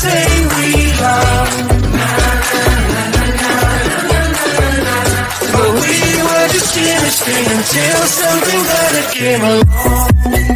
But we were just kidding, until something better came along.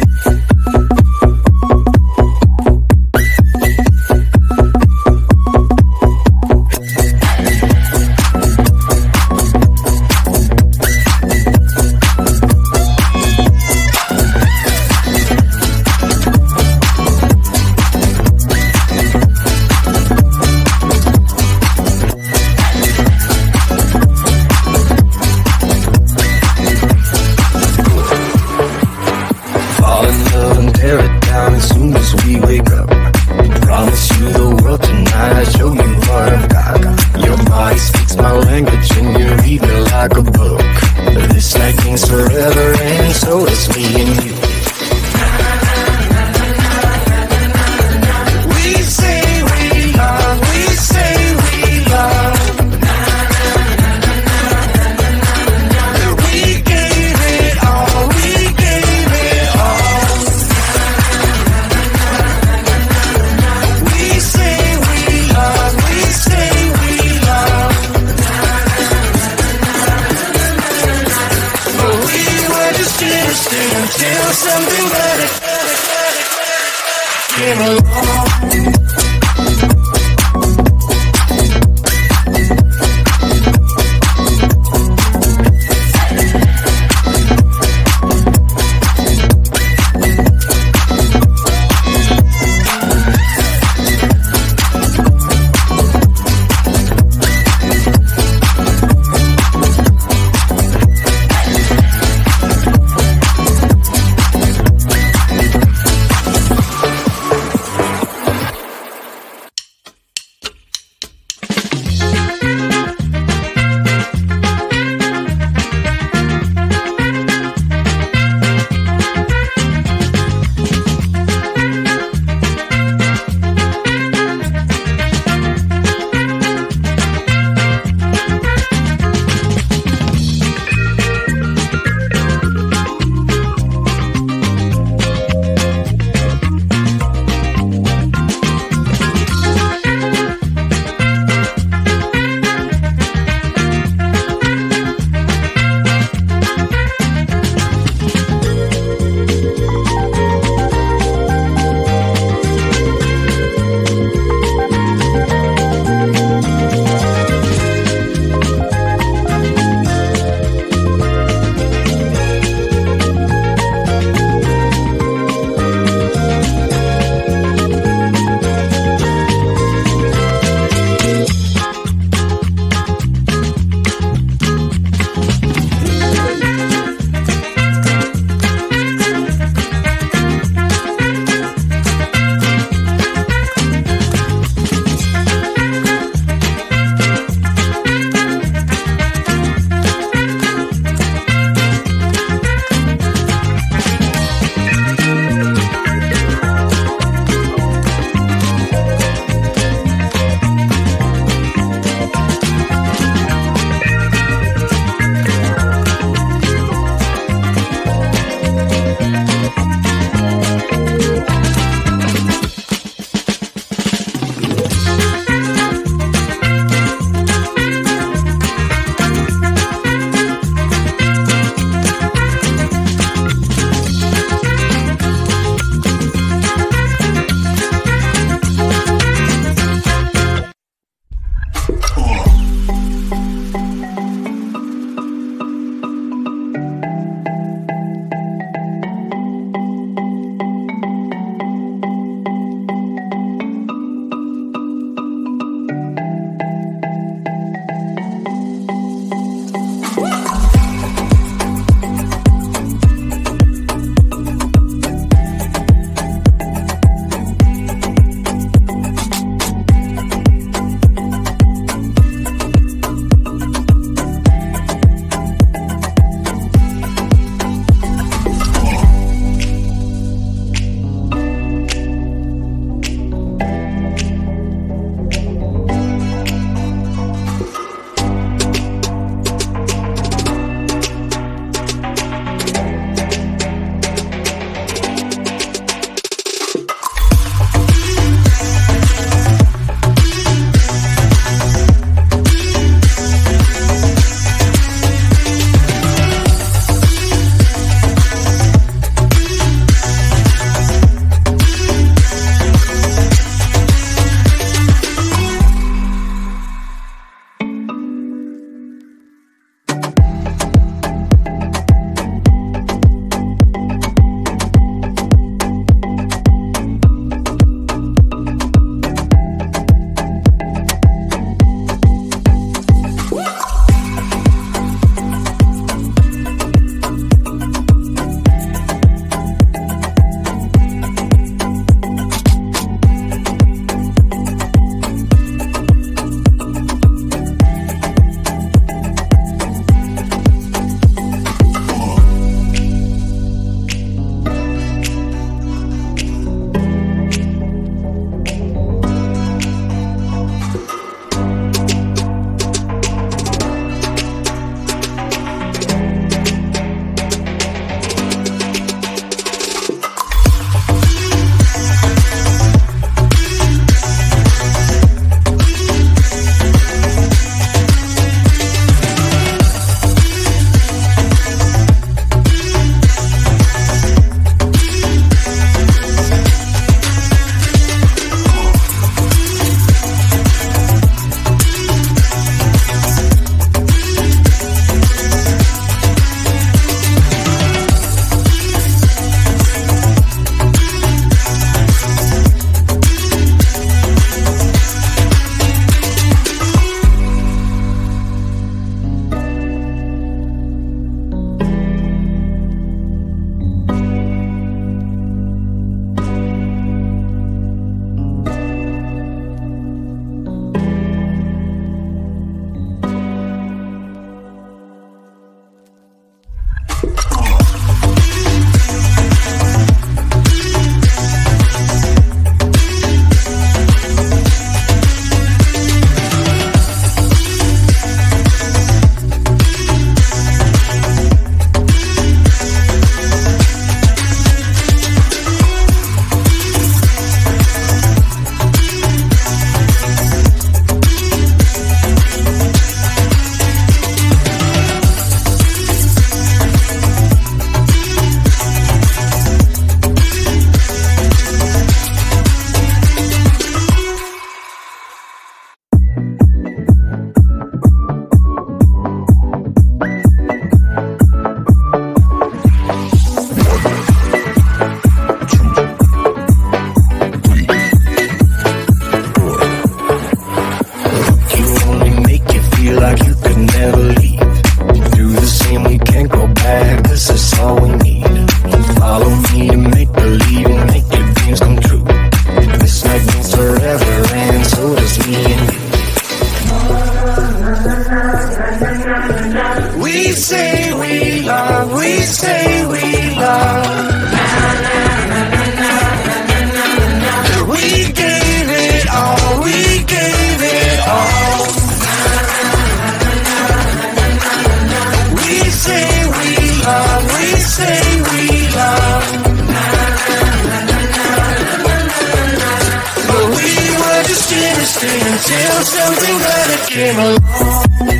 something better came along.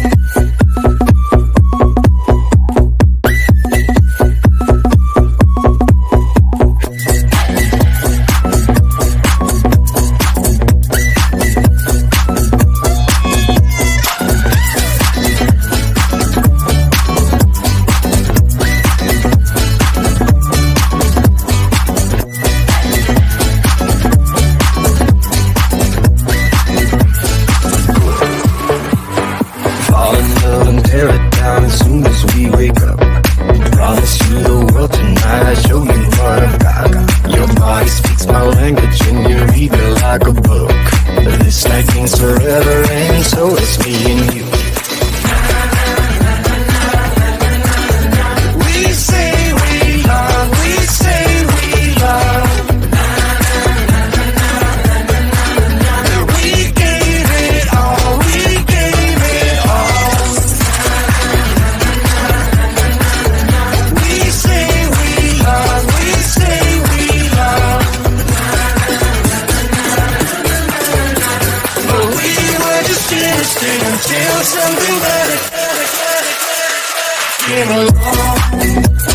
things forever and so it's me and you. sing and sing until something better. Came along.